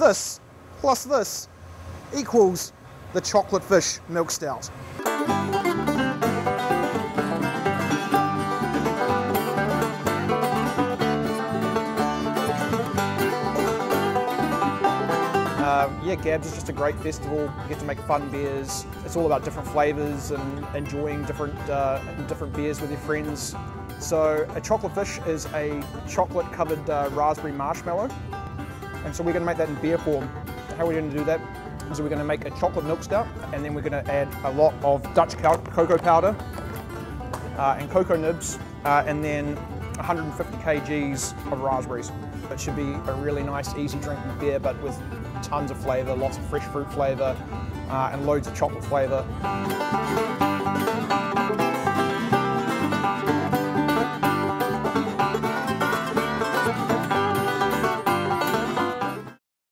this plus this equals the chocolate fish milk stout. Um, yeah, Gabs is just a great festival. You get to make fun beers. It's all about different flavours and enjoying different uh, different beers with your friends. So a chocolate fish is a chocolate covered uh, raspberry marshmallow. And so we're going to make that in beer form. How we're going to do that is we're going to make a chocolate milk stout and then we're going to add a lot of Dutch cocoa powder uh, and cocoa nibs uh, and then 150 kgs of raspberries. It should be a really nice, easy drinking beer, but with tons of flavour, lots of fresh fruit flavour, uh, and loads of chocolate flavour.